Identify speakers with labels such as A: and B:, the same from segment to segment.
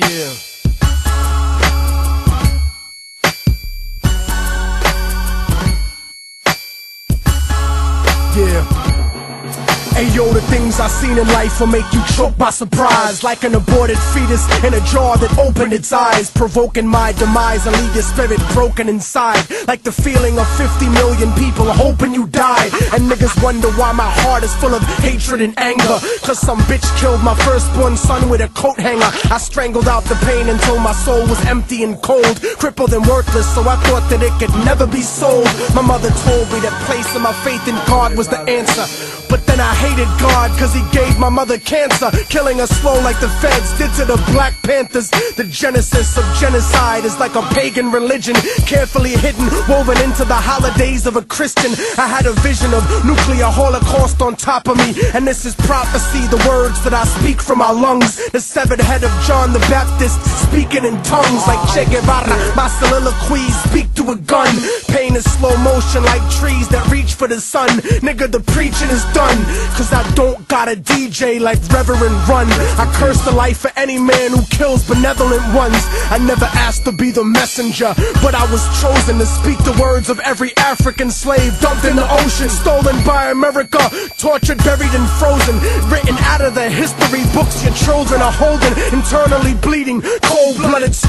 A: Yeah. Yeah. Ayo, the things I've seen in life will make you choke by surprise. Like an aborted fetus in a jar that opened its eyes, provoking my demise and leave your spirit broken inside. Like the feeling of 50 million people hoping you die. And niggas wonder why my heart is full of hatred and anger. Cause some bitch killed my firstborn son with a coat hanger. I strangled out the pain until my soul was empty and cold, crippled and worthless. So I thought that it could never be sold. My mother told me that placing my faith in God was the answer. But then I hated God cause he gave my mother cancer. Killing her slow like the feds did to the Black Panthers. The genesis of genocide is like a pagan religion Carefully hidden, woven into the holidays of a Christian. I had a vision of nuclear holocaust on top of me And this is prophecy, the words that I speak from my lungs. The severed head of John the Baptist speaking in tongues Like Che Guevara, my soliloquies speak to a gun Is slow motion like trees that reach for the sun Nigga, the preaching is done. Cause I don't got a DJ like Reverend Run. I curse the life of any man who kills benevolent ones. I never asked to be the messenger, but I was chosen to speak the words of every African slave dumped in the ocean, stolen by America, tortured, buried, and frozen. Written out of the history books your children are holding, internally bleeding,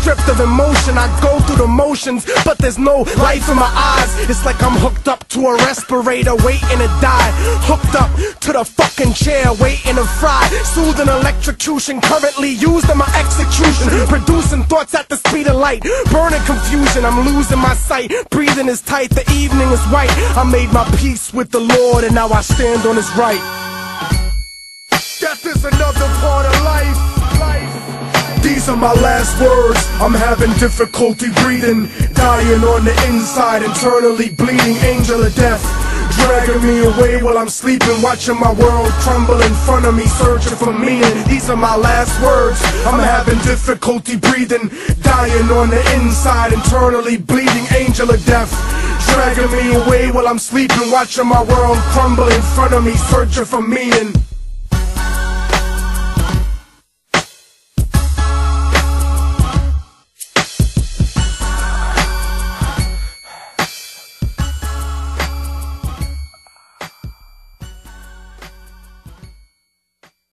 A: stripped of emotion. I go through the motions, but there's no life in my eyes. It's like I'm hooked up to a respirator, waiting to die. Hooked up to the fucking chair, waiting to fry. Soothing electrocution, currently used in my execution. Producing thoughts at the speed of light, burning confusion. I'm losing my sight, breathing is tight, the evening is white. I made my peace with the Lord, and now I stand on His right. Death is another part of. These are my last words. I'm having difficulty breathing, dying on the inside, internally bleeding, angel of death. Dragging me away while I'm sleeping, watching my world crumble in front of me, searching for meaning. These are my last words. I'm having difficulty breathing, dying on the inside, internally bleeding, angel of death. Dragging me away while I'm sleeping, watching my world crumble in front of me, searching for meaning.